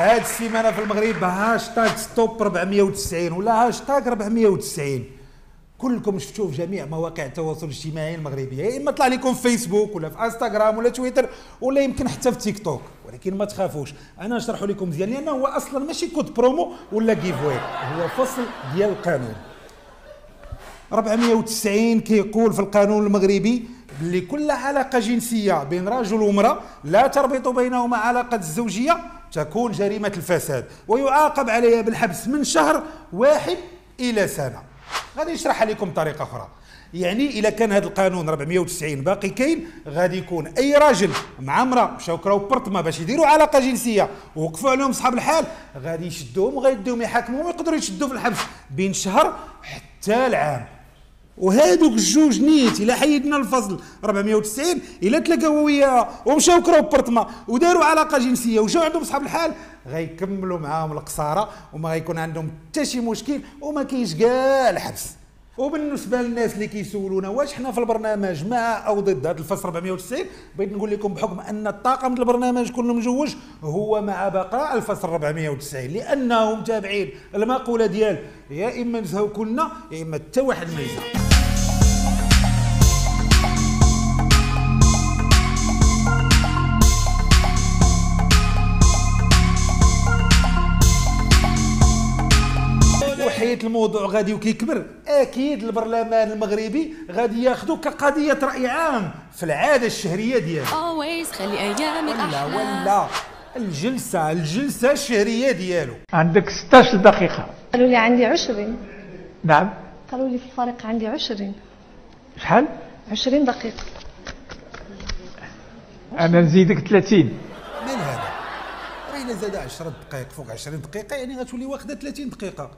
هاد السيمانة في المغرب هاشتاغ stop 490 ولا هاشتاغ 490 كلكم شفتوه في جميع مواقع التواصل الاجتماعي المغربيه يا إما طلع لكم في فيسبوك ولا في انستغرام ولا تويتر ولا يمكن حتى في تيك توك ولكن ما تخافوش أنا نشرحه لكم مزيان لأنه هو أصلا ماشي code promo ولا giveaway هو فصل ديال القانون. 490 كيقول في القانون المغربي بلي كل علاقة جنسية بين رجل وامراه لا تربط بينهما علاقة الزوجية تكون جريمة الفساد ويعاقب عليها بالحبس من شهر واحد إلى سنة. غادي نشرحها لكم بطريقه أخرى. يعني إذا كان هذا القانون 490 باقي كاين غادي يكون أي راجل مع امرأة مشاو كراو بورتما باش يديروا علاقة جنسية ووقفوا عليهم صحاب الحال غادي يشدوهم وغيديهم يحاكموهم ويقدروا يشدوا في الحبس بين شهر حتى العام. وهادوك الجوج نيت الا حيدنا الفصل 490 الا تلاقاو وياها ومشاو كراو بورتما وداروا علاقة جنسية وجاو عندهم صحاب الحال غيكملوا معاهم القصاره وما غيكون عندهم حتى شي مشكل وما كاينش كاع الحبس. وبالنسبة للناس اللي كيسولونا واش حنا في البرنامج مع أو ضد هذا الفصل 490 بغيت نقول لكم بحكم أن الطاقم البرنامج كله مجوج هو مع بقاء الفصل 490 لأنهم تابعين المقولة ديال يا إما نزهو كلنا يا إما حتى واحد ما يزهق وحيت الموضوع غادي وكيكبر. أكيد البرلمان المغربي غادي ياخذو كقضية رأي عام في العادة الشهرية ديالو. Always خلي ايامك ولا أحلى ولا الجلسة الجلسة الشهرية ديالو. عندك 16 دقيقة. قالوا لي عندي عشرين. نعم. قالوا لي في الفريق عندي عشرين. شحال؟ عشرين دقيقة. أنا نزيدك 30 من هذا؟ راه الا زاد 10 دقائق فوق 20 دقيقة يعني غتولي واخدة 30 دقيقة.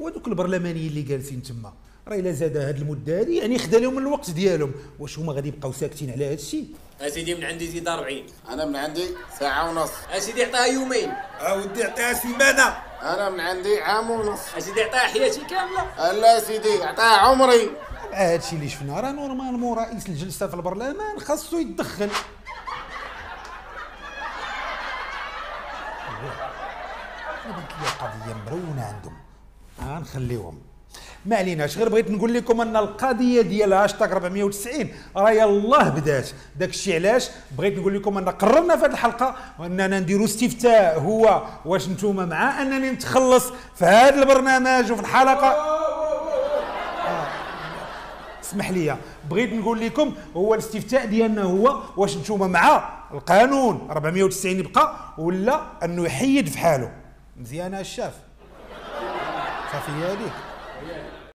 وهذوك البرلمانيين اللي جالسين تما. راه إلا زاد هاد المدة هادي يعني خدا لهم الوقت ديالهم. واش هما غادي يبقاو ساكتين على هاد الشيء؟ أسيدي من عندي زيد 40 أنا من عندي ساعة ونص. أسيدي عطاها يومين. أودي عطيها سيمانة. أنا من عندي عام ونص. أسيدي عطاها حياتي كاملة. لا سيدي عطاها عمري. مع هادشي اللي شفنا راه نورمالمون رئيس الجلسة في البرلمان خاصو يتدخل أنا قلت لي قضيه مرونة عندهم. ها نخليهم ما عليناش غير بغيت نقول لكم أن القضية ديال هاشتاغ 490 راه يلاه بدات. داك الشيء علاش؟ بغيت نقول لكم أن قررنا في هذه الحلقة وأننا نديروا استفتاء هو واش نتوما مع أنني نتخلص في هذا البرنامج وفي الحلقة. اسمح لي بغيت نقول لكم هو الاستفتاء ديالنا هو واش نتوما مع القانون 490 يبقى ولا أنه يحيد في حاله. مزيانه الشاف صافي هي هذيك